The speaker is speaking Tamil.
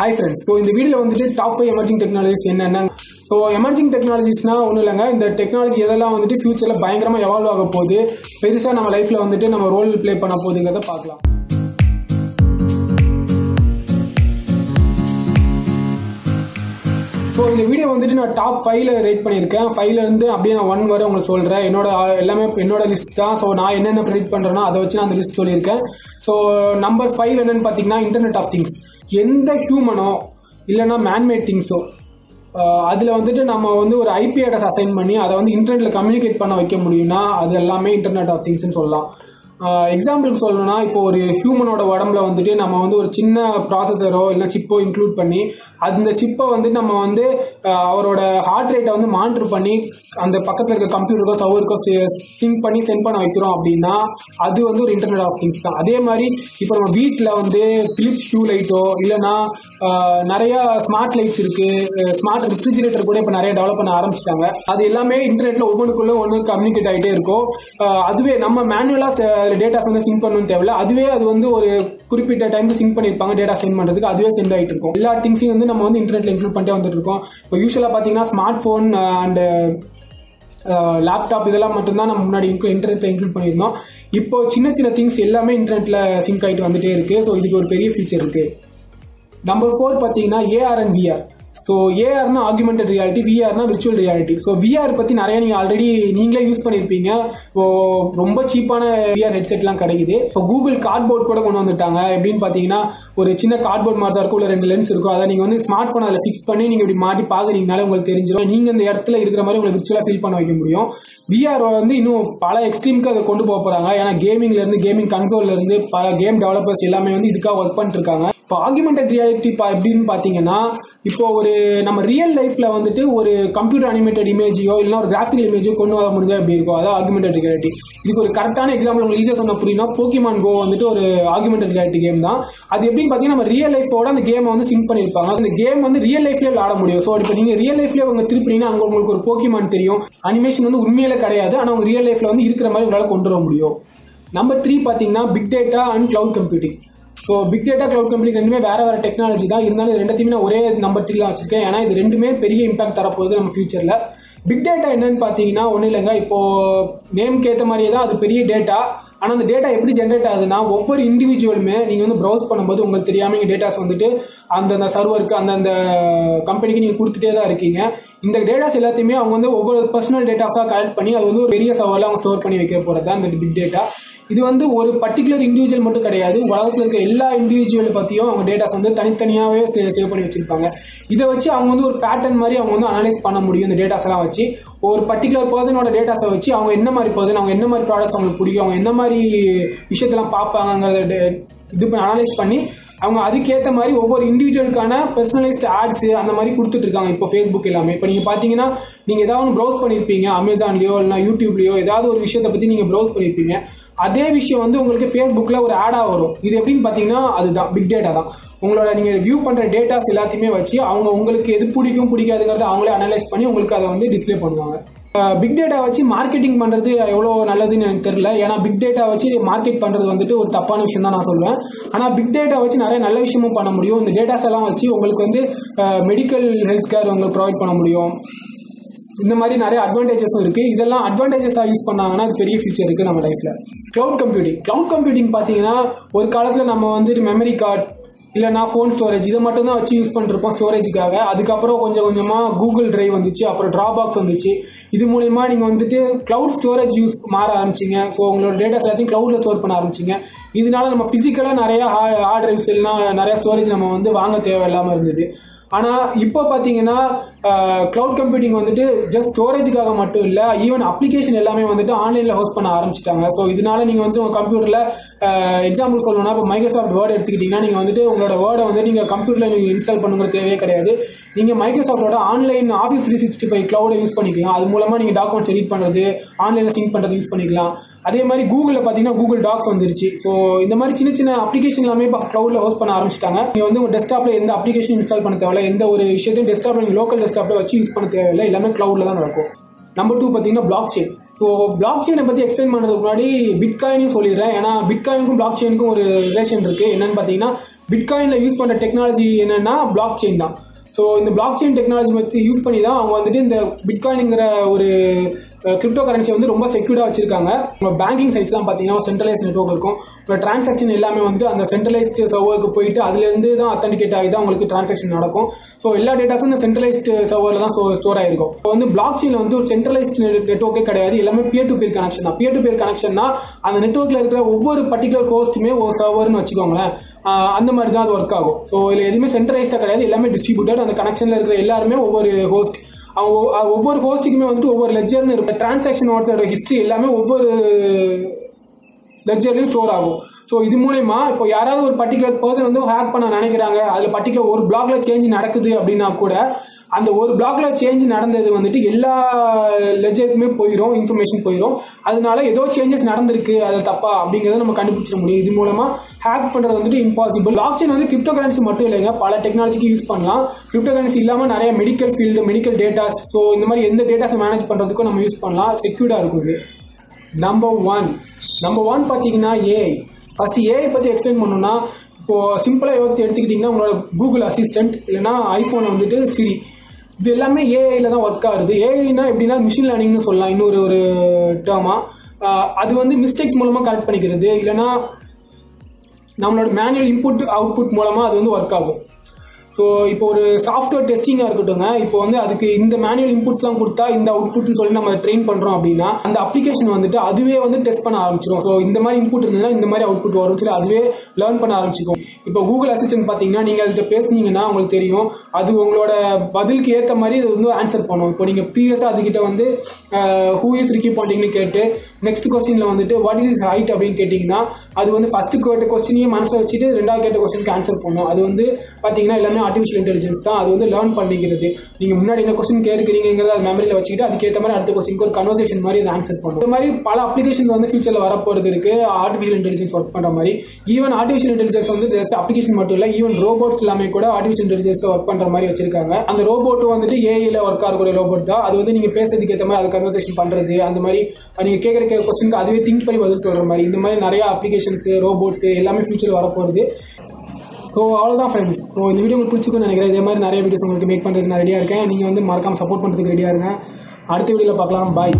ஹாய் ஃப்ரெண்ட்ஸ் ஸோ இந்த வீடியோவில் வந்துட்டு டாப் ஃபைவ் எமர்ஜிங் டெக்னாலஜிஸ் என்னென்ன? ஸோ எமர்ஜிங் டெக்னாலஜிஸ்னா ஒன்றும் இல்லைங்க. இந்த டெக்னாலஜி எதெல்லாம் வந்துட்டு ஃபியூச்சரில் பயங்கரமாக எவால்வ் ஆக போகுது பெருசாக நம்ம லைஃப்பில் வந்துட்டு நம்ம ரோல் ப்ளே பண்ண போகுதுங்கிறத பார்க்கலாம். ஸோ இந்த வீடியோ வந்துட்டு நான் டாப் ஃபைவ்ல ரேட் பண்ணியிருக்கேன். ஃபைவ்லேருந்து அப்படியே நான் ஒன் வரை உங்களுக்கு சொல்கிறேன் என்னோட எல்லாமே என்னோட லிஸ்ட் தான். ஸோ நான் என்னென்ன ப்ரெடிக்ட் பண்ணுறேனோ அதை வச்சு நான் அந்த லிஸ்ட் சொல்லியிருக்கேன். ஸோ நம்பர் ஃபைவ் என்னென்னு பார்த்தீங்கன்னா இன்டர்நெட் ஆஃப் திங்ஸ் எந்த ஹியூமனோ இல்லைன்னா மேன்மேட் திங்ஸோ அதில் வந்துட்டு நம்ம வந்து ஒரு ஐபி அட்ரஸ் அசைன் பண்ணி அதை வந்து இன்டர்நெட்டில் கம்யூனிகேட் பண்ண வைக்க முடியும்னா அது எல்லாமே இன்டர்நெட் ஆஃப் திங்ஸ்னு சொல்லலாம். எக்ஸாம்பிளுக்கு சொல்லணும்னா இப்போ ஒரு ஹியூமனோட உடம்புல வந்துட்டு நம்ம வந்து ஒரு சின்ன ப்ராசஸரோ இல்லை சிப்போ இன்க்ளூட் பண்ணி அந்த சிப்பை வந்து நம்ம வந்து அவரோட ஹார்ட் ரேட்டை வந்து மானிட்டர் பண்ணி அந்த பக்கத்தில் இருக்க கம்ப்யூட்டருக்கோ சவருக்கோ சிங்க் பண்ணி சென்ட் பண்ண வைக்கிறோம் அப்படின்னா அது வந்து ஒரு இன்டர்நெட் ஆஃப் திங்ஸ் தான். அதே மாதிரி இப்போ நம்ம வீட்டில் வந்து ஃபிலிப்ஸ் டியூ லைட்டோ இல்லைன்னா நிறைய ஸ்மார்ட் லைட்ஸ் இருக்கு. ஸ்மார்ட் ரெஃப்ரிஜிரேட்டர் கூட இப்போ நிறைய டெவலப் பண்ண ஆரம்பிச்சிட்டாங்க. அது எல்லாமே இன்டர்நெட்ல ஒவ்வொன்றுக்குள்ள ஒன்று கம்யூனிகேட் ஆகிட்டே இருக்கும். அதுவே நம்ம மேனுவலாக டேட்டாஸ் வந்து சிங்க் பண்ணணும் தேவையில்ல. அதுவே அது வந்து ஒரு குறிப்பிட்ட டைமுக்கு சிங்க் பண்ணியிருப்பாங்க டேட்டா சென்ட் பண்ணுறதுக்கு அதுவே சென்ட் ஆகிட்டு இருக்கும். எல்லா திங்ஸையும் வந்து நம்ம வந்து இன்டர்நெட்ல இன்க்ளூட் பண்ணிட்டே வந்துட்டு இருக்கோம். இப்போ யூஸ்வலாக பார்த்தீங்கன்னா ஸ்மார்ட் ஃபோன் அண்ட் லேப்டாப் இதெல்லாம் மட்டும்தான் நம்ம முன்னாடி இன்டர்நெட்டில் இன்க்ளூட் பண்ணியிருந்தோம். இப்போ சின்ன சின்ன திங்ஸ் எல்லாமே இன்டர்நெட்டில் சிங்க் ஆகிட்டு வந்துட்டே இருக்கு. ஸோ இதுக்கு ஒரு பெரிய ஃபீச்சர் இருக்கு. நம்பர் ஃபோர் பார்த்தீங்கன்னா ஏஆர் அண்ட் விஆர் ஸோ ஏஆர்னா ஆகுமெண்டட் ரியாலிட்டி விஆர்னா விர்ச்சுவல் ரியாலிட்டி ஸோ விஆர் பற்றி நிறைய நீங்கள் ஆல்ரெடி நீங்களே யூஸ் பண்ணியிருப்பீங்க இப்போ ரொம்ப சீப்பான விஆர் ஹெட்செட்லாம் கிடைக்குது. இப்போ கூகுள் கார்ட்போர்ட் கூட கொண்டு வந்துட்டாங்க. எப்படின்னு பார்த்தீங்கன்னா ஒரு சின்ன கார்ட்போர்ட் மாதிரி தான் இருக்கும். உள்ள ரெண்டு லென்ஸ் இருக்கும். அதை நீங்கள் வந்து ஸ்மார்ட் ஃபோன் அதில் ஃபிக்ஸ் பண்ணி நீங்கள் இப்படி மாட்டி பார்க்குறீங்கனாலே உங்களுக்கு தெரிஞ்சிடும் நீங்கள் இந்த இடத்துல இருக்கிற மாதிரி உங்களுக்கு விர்ச்சுவலாக ஃபீல் பண்ண வைக்க முடியும். விஆர் வந்து இன்னும் பல எக்ஸ்ட்ரீமுக்கு அதை கொண்டு போக போகிறாங்க ஏன்னா கேமிங்லேருந்து கேமிங் கண்ட்ரோல்லேருந்து இருந்து பல கேம் டெவலப்பர்ஸ் எல்லாமே வந்து இதுக்காக ஒர்க் பண்ணிட்டு இருக்காங்க. இப்போ ஆகுமெண்டட் ரியாலிட்டி எப்படின்னு பார்த்தீங்கன்னா இப்போ ஒரு நம்ம ரியல் லைஃப்பில் வந்துட்டு ஒரு கம்ப்யூட்டர் அனிமேட்டட் இமேஜையோ இல்லைன்னா ஒரு கிராஃபிக்கல் இமேஜோ கொண்டு வர முடிஞ்சா எப்படி இருக்கும்? அதான் ஆகுமெண்டட் ரியாலிட்டி இதுக்கு ஒரு கரெக்டான எக்ஸாம்பிள் உங்களுக்கு ஈஸியாக சொன்ன புரியுனா போக்கிமான் கோ வந்துட்டு ஒரு ஆகுமெண்டட் ரியாலிட்டி கேம் தான். அது எப்படின்னு பார்த்தீங்கன்னா நம்ம ரியல் லைஃபோட அந்த கேமை வந்து சிங்க் பண்ணியிருப்பாங்க. அந்த கேம் வந்து ரியல் லைஃப்லேயே விளாட முடியும். ஸோ இப்போ நீங்கள் ரியல் லைஃப்லேயே அவங்க திருப்பினீங்கன்னா அங்கே உங்களுக்கு ஒரு போக்கிமான் தெரியும். அனிமேஷன் வந்து உண்மையில கிடையாது. ஆனால் அவங்க ரியல் லைஃப்ல வந்து இருக்கிற மாதிரி உங்களால் கொண்டு வர முடியும். நம்பர் த்ரீ பார்த்தீங்கன்னா big data and cloud computing so big data cloud computing ரெண்டுமே வேற வேறு டெக்னாலஜி தான். இருந்தாலும் ரெண்டுத்தையுமே நான் ஒரே நம்பர் த்ரீல வச்சிருக்கேன். ஏன்னா இது ரெண்டுமே பெரிய இம்பாக்ட் தரப்போகுது நம்ம ஃபியூச்சரில் பிக் டேட்டா என்னன்னு பார்த்தீங்கன்னா ஒன்றும் இல்லைங்க. இப்போது நேம்க்கு ஏற்ற மாதிரியே தான் அது பெரிய டேட்டா ஆனால் அந்த டேட்டா எப்படி ஜென்ரேட் ஆகுதுன்னா ஒவ்வொரு இண்டிவிஜுவலுமே நீங்கள் வந்து ப்ரௌஸ் பண்ணும்போது உங்களுக்கு தெரியாமல் நீங்கள் டேட்டாஸ் வந்துட்டு அந்தந்த சர்வருக்கு அந்தந்த கம்பெனிக்கு நீங்கள் கொடுத்துட்டே தான் இருக்கீங்க. இந்த டேட்டாஸ் எல்லாத்தையுமே அவங்க வந்து ஒவ்வொரு பர்சனல் டேட்டாஸாக கலெக்ட் பண்ணி அது வந்து ஒரு பெரிய சர்வரில் அவங்க ஸ்டோர் பண்ணி வைக்க போகிறது தான் அந்த பிக் டேட்டா இது வந்து ஒரு பர்டிகுலர் இண்டிவிஜுவல் மட்டும் கிடையாது. உலகத்தில் இருக்க எல்லா இண்டிவிஜுவல் பற்றியும் அவங்க டேட்டாஸ் வந்து தனித்தனியாகவே சேவ் பண்ணி வச்சுருப்பாங்க. இதை வச்சு அவங்க வந்து ஒரு பேட்டர்ன் மாதிரி அவங்க வந்து அனலைஸ் பண்ண முடியும் இந்த டேட்டாஸ் எல்லாம் வச்சு. ஒரு பர்டிகுலர் பர்சனோட டேட்டாஸை வச்சு அவங்க என்ன மாதிரி பர்சன் அவங்க என்ன மாதிரி ப்ராடக்ட்ஸ் அவங்களுக்கு பிடிக்கும் அவங்க என்ன மாதிரி விஷயத்தெல்லாம் பார்ப்பாங்கிறத இது பண்ணி அனலைஸ் பண்ணி அவங்க அதுக்கேற்ற மாதிரி ஒவ்வொரு இண்டிவிஜுவலுக்கான பர்சனலைஸ்ட் ஆட்ஸ் அந்த மாதிரி கொடுத்துட்டு இருக்காங்க இப்போ ஃபேஸ்புக் எல்லாமே. இப்போ நீங்கள் பார்த்தீங்கன்னா நீங்கள் ஏதாவது ஒன்று ப்ரௌஸ் பண்ணியிருப்பீங்க அமேசான்லையோ இல்லைனா யூடியூப்லேயோ ஏதாவது ஒரு விஷயத்தை பற்றி நீங்கள் ப்ரௌஸ் பண்ணியிருப்பீங்க அதே விஷயம் வந்து உங்களுக்கு ஃபேஸ்புக்கில் ஒரு ஆடாக வரும். இது எப்படின்னு பார்த்தீங்கன்னா அதுதான் பிக் டேட்டா தான். உங்களோட நீங்கள் வியூ பண்ணுற டேட்டாஸ் எல்லாத்தையுமே வச்சு அவங்க உங்களுக்கு எது பிடிக்கும் பிடிக்காதுங்கிறத அவங்களே அனலைஸ் பண்ணி உங்களுக்கு அதை வந்து டிஸ்ப்ளே பண்ணுவாங்க. பிக் டேட்டா வச்சு மார்க்கெட்டிங் பண்ணுறது எவ்வளோ நல்லதுன்னு எனக்கு தெரியல. ஏன்னா பிக் டேட்டா வச்சு மார்க்கெட் பண்ணுறது வந்துட்டு ஒரு தப்பான விஷயம் தான் நான் சொல்லுவேன். ஆனால் பிக் டேட்டா வச்சு நிறைய நல்ல விஷயமும் பண்ண முடியும். இந்த டேட்டாஸ் எல்லாம் வச்சு உங்களுக்கு வந்து மெடிக்கல் ஹெல்த் கேர் உங்களுக்கு ப்ரொவைட் பண்ண முடியும். இந்த மாதிரி நிறைய அட்வான்டேஜஸும் இருக்கு. இதெல்லாம் அட்வான்டேஜஸாக யூஸ் பண்ணாங்கன்னா அது பெரிய ஃபியூச்சர் இருக்கு நம்ம லைஃப்ல கிளவுட் கம்ப்யூட்டிங் கிளவுட் கம்ப்யூட்டிங் பார்த்தீங்கன்னா ஒரு காலத்தில் நம்ம வந்துட்டு மெமரி கார்டு இல்லைனா ஃபோன் ஸ்டோரேஜ் இதை மட்டும் தான் வச்சு யூஸ் பண்ணிருப்போம் ஸ்டோரேஜுக்காக அதுக்கப்புறம் கொஞ்சம் கொஞ்சமாக கூகுள் ட்ரைவ் வந்துச்சு அப்புறம் ட்ராபாக்ஸ் வந்துச்சு. இது மூலிமா நீங்கள் வந்துட்டு க்ளவுட் ஸ்டோரேஜ் யூஸ் மாற ஆரம்பிச்சிங்க. ஸோ உங்களோட டேட்டாஸ் எல்லாத்தையும் க்ளவுடில் ஸ்டோர் பண்ண ஆரம்பிச்சிங்க. இதனால நம்ம ஃபிசிக்கலாக நிறையா ஹார்ட் ட்ரைவ்ஸ் இல்லைனா நிறையா ஸ்டோரேஜ் நம்ம வந்து வாங்க தேவையில்லாமல் இருந்தது. ஆனால் இப்போ பார்த்தீங்கன்னா க்ளவுட் கம்ப்யூட்டிங் வந்துட்டு ஜஸ்ட் ஸ்டோரேஜுக்காக மட்டும் இல்லை ஈவன் அப்ளிகேஷன் எல்லாமே வந்துட்டு ஆன்லைனில் ஹோஸ்ட் பண்ண ஆரம்பிச்சிட்டாங்க. ஸோ இதனால நீங்கள் வந்து உங்கள் கம்ப்யூட்டரில் எக்ஸாம்பிள் சொல்லணும்னா இப்போ மைக்ரோசாஃப்ட் வேர்டு எடுத்துக்கிட்டிங்கன்னா நீங்கள் வந்துட்டு உங்களோட வேர்டை வந்து நீங்கள் கம்ப்யூட்டரில் நீங்கள் இன்ஸ்டால் பண்ணுங்கிற தேவையே கிடையாது. நீங்கள் மைக்ரோசாஃப்டோட online office three sixty five க்ளவுடை use பண்ணிக்கலாம். அது மூலமாக நீங்கள் டாக்குமெண்ட்ஸ் எடிட் பண்ணுறது ஆன்லைனில் சிங்க் பண்ணுறது யூஸ் பண்ணிக்கலாம். அதே மாதிரி கூகுளில் பார்த்தீங்கன்னா கூகுள் டாக்ஸ் வந்துருச்சு. ஸோ இந்த மாதிரி சின்ன சின்ன அப்ளிகேஷன் எல்லாமே இப்போ க்ளவுடில் ஹோஸ்ட் பண்ண ஆரம்பிச்சிட்டாங்க. நீங்கள் வந்து உங்கள் டெஸ்க்டாப்பில் எந்த அப்ளிகேஷன் இன்ஸ்டால் பண்ண தேவையில்ல எந்த ஒரு விஷயத்தையும் டெஸ்க்டாப்பில் நீங்கள் லோக்கல் டெஸ்க்டாப்பில் வச்சு யூஸ் பண்ண தேவையில்லை. எல்லாமே க்ளவுடில் தான் நடக்கும். நம்பர் டூ பார்த்தீங்கன்னா பிளாக் செயின் ஸோ பிளாக் செயினை பற்றி எக்ஸ்பிளைன் பண்ணுறதுக்கு முன்னாடி பிட்காயினையும் சொல்லிடுறேன். ஏன்னா பிட்காயினுக்கும் பிளாக் செயினுக்கும் ஒரு ரிலேஷன் இருக்குது என்னென்னு பார்த்தீங்கன்னா பிட்காயினில் யூஸ் பண்ணுற டெக்னாலஜி என்னென்னா பிளாக் செயின் தான். ஸோ இந்த பிளாக் செயின் டெக்னாலஜி பற்றி யூஸ் பண்ணி தான் அவங்க வந்துட்டு இந்த பிட்காயினுங்கிற ஒரு கிரிப்டோ கரன்சி வந்து ரொம்ப செக்யூர்டாக வச்சிருக்காங்க. உங்கள் பேங்கிங் சைட்ஸ்லாம் பார்த்தீங்கன்னா சென்ட்ரலைஸ் நெட்ஒர்க் இருக்கும். இப்போ டிரான்சாக்ஷன் எல்லாமே வந்து அந்த சென்ட்ரலைஸ்டு சர்வருக்கு போயிட்டு அதுலேருந்து தான் அத்தன்டிகேட் ஆகி தான் உங்களுக்கு டிரான்சாக்ஷன் நடக்கும். ஸோ எல்லா டேட்டாஸும் இந்த சென்ட்ரலைஸ்டு சர்வரில் தான் ஸ்டோர் ஆகிருக்கும் இப்போ வந்து பிளாக் செயினில் வந்து ஒரு சென்ட்ரலைஸ்டு நெட்ஒர்க்கே கிடையாது. எல்லாமே பியர் டு பியர் கனெக்ஷன் தான். பியர் டு பியர் கனெக்ஷன்னா அந்த நெட்ஒர்க்கில் இருக்கிற ஒவ்வொரு பர்டிகுலர் ஹோஸ்ட்டுமே ஒரு சர்வர்னு வச்சுக்கோங்களேன். அந்த மாதிரி தான் அது ஒர்க் ஆகும். ஸோ இதில் எதுவுமே சென்ட்ரலைஸ்டாக கிடையாது. எல்லாமே டிஸ்ட்ரிபியூட்டட் அந்த கனெக்ஷனில் இருக்கிற எல்லாருமே ஒவ்வொரு ஹோஸ்ட் அவங்க ஒவ்வொரு ஹோஸ்ட்டுக்குமே வந்துட்டு ஒவ்வொரு லெஜர்னு இருக்க. டிரான்சாக்ஷனோட ஹிஸ்ட்ரி எல்லாமே ஒவ்வொரு லெக்சர்லையும் ஸ்டோர் ஆகும். ஸோ இது மூலயமா இப்போ யாராவது ஒரு பர்டிகுலர் பர்சன் வந்து ஹேக் பண்ண நினைக்கிறாங்க அதில் பர்டிகுலர் ஒரு பிளாக்ல சேஞ்ச் நடக்குது அப்படின்னா கூட அந்த ஒரு பிளாக்ல சேஞ்ச் நடந்தது வந்துட்டு எல்லா லெஜருக்குமே போயிடும் இன்ஃபர்மேஷன் போயிடும் அதனால ஏதோ சேஞ்சஸ் நடந்திருக்கு அது தப்பா அப்படிங்கிறத நம்ம கண்டுபிடிச்சிட முடியும். இது மூலமா ஹேக் பண்றது வந்துட்டு இம்பாசிபிள் பிளாக் வந்து கிரிப்டோ கரன்சி மட்டும் இல்லைங்க. பல டெக்னாலஜிக்கு யூஸ் பண்ணலாம். கிரிப்டோ கரன்சி இல்லாமல் நிறைய medical field medical datas so இந்த மாதிரி எந்த டேட்டாஸை மேனேஜ் பண்ணுறதுக்கும் நம்ம யூஸ் பண்ணலாம். செக்யூர்டா இருக்கும் இது. நம்பர் ஒன் நம்பர் ஒன் பார்த்தீங்கன்னா ஏஐ ஃபர்ஸ்ட் ஏஐ பற்றி எக்ஸ்பிளைன் பண்ணோம்னா இப்போ சிம்பிளாக யோசித்து எடுத்துக்கிட்டிங்கன்னா உங்களோட கூகுள் அசிஸ்டன்ட் இல்லைன்னா ஐஃபோன் வந்துட்டு சிரி இது எல்லாமே ஏஐல தான் ஒர்க் ஆகுது. ஏஐனா எப்படின்னா மிஷின் லேர்னிங்னு சொல்லலாம். இன்னொரு ஒரு டேர்மா அது வந்து மிஸ்டேக்ஸ் மூலமாக கரெக்ட் பண்ணிக்கிறது. இல்லைன்னா நம்மளோட மேனுவல் இன்புட் அவுட்புட் மூலமாக அது வந்து ஒர்க் ஆகும். ஸோ இப்போ ஒரு சாஃப்ட்வேர் டெஸ்டிங்காக இருக்கட்டுங்க இப்போ வந்து அதுக்கு இந்த மேனுவல் இன்புட்ஸ்லாம் கொடுத்தா இந்த அவுட்புட்னு சொல்லி நம்ம ட்ரெயின் பண்ணுறோம் அப்படின்னா அந்த அப்ளிகேஷன் வந்துட்டு அதுவே வந்து டெஸ்ட் பண்ண ஆரம்பிச்சிடும் ஸோ இந்த மாதிரி இன்புட் இருந்ததுன்னா இந்த மாதிரி அவுட்புட் வரும் சொல்லி அதுவே லேர்ன் பண்ண ஆரம்பிச்சிக்கும் இப்போ கூகுள் அசிஸ்டன்ட் பார்த்தீங்கன்னா நீங்கள் அதுகிட்ட பேசுனீங்கன்னா உங்களுக்கு தெரியும். அது உங்களோட பதிலுக்கு ஏற்ற மாதிரி அது வந்து ஆன்சர் பண்ணும். இப்போ நீங்கள் ப்ரீவியஸாக அதுக்கிட்ட வந்து ஹூ இஸ் ரிக்கி பாண்டிங்னு கேட்டு நெக்ஸ்ட் கொஸ்டினில் வந்துட்டு வாட் இஸ் இஸ் ஹைட் அப்படின்னு கேட்டிங்கன்னா அது வந்து ஃபஸ்ட்டு கேட்ட கொஸ்டினையும் மனசில் வச்சுட்டு ரெண்டாவது கேட்ட கொஸ்டினுக்கு ஆன்சர் பண்ணும். அது வந்து பார்த்தீங்கன்னா எல்லாமே ஆர்டிஃபிஷியல் இன்டெலிஜென்ஸ் தான் அது வந்து லேர்ன் பண்ணிக்கிறது. நீங்கள் முன்னாடி என்ன கொஸ்டின் கேட்குறீங்கிறத அது மெமரியில் வச்சுக்கிட்டு அதுக்கேற்ற மாதிரி அடுத்த கொஸ்டினுக்கு ஒரு கன்வர்சேஷன் மாதிரி அதை ஆன்சர் பண்ணும். இந்த மாதிரி பல அப்ளிகேஷன் வந்து ஃபியூச்சரில் வரப்போகிறது இருக்கு. ஆர்டிஃபிஷியல் இன்டெலிஜென்ஸ் ஒர்க் பண்ணுற மாதிரி. ஈவன் ஆர்டிஃபிஷியல் இன்டெலிஜென்ஸ் வந்து ஜஸ்ட் அப்ளிகேஷன் மட்டும் இல்லை ஈவன் ரோபோட்ஸ் எல்லாமே கூட ஆர்டிஃபிஷியல் இன்டெலிஜென்ஸ் ஒர்க் பண்ணுற மாதிரி வச்சிருக்காங்க. அந்த ரோபோட் வந்துட்டு ஏஐல ஒர்க் ஆகக்கூடிய ரோபோட் தான். அது வந்து நீங்கள் பேசுறதுக்கு ஏற்ற மாதிரி அது கன்வர்சேஷன் பண்ணுறது அந்த மாதிரி நீங்கள் கேட்குற கொஸ்டினுக்கு அதுவே திங்க் பண்ணி பதில் சொல்கிற மாதிரி. இந்த மாதிரி நிறைய அப்ளிகேஷன்ஸ் ரோபோட்ஸ் எல்லாமே ஃபியூச்சர் வரப்போகுது ஸோ அவ்வளோதான் ஃப்ரெண்ட்ஸ் ஸோ இந்த வீடியோ உங்களுக்கு பிடிச்சிக்கும்னு நினைக்கிறேன். இதே மாதிரி நிறைய வீடியோஸ் உங்களுக்கு மேக் பண்ணுறதுக்கு நான் ரெடியாக இருக்கேன். நீங்கள் வந்து மறக்காமல் சப்போர்ட் பண்ணுறதுக்கு ரெடியாக இருங்க. அடுத்த வீடியோவில் பார்க்கலாம். பாய்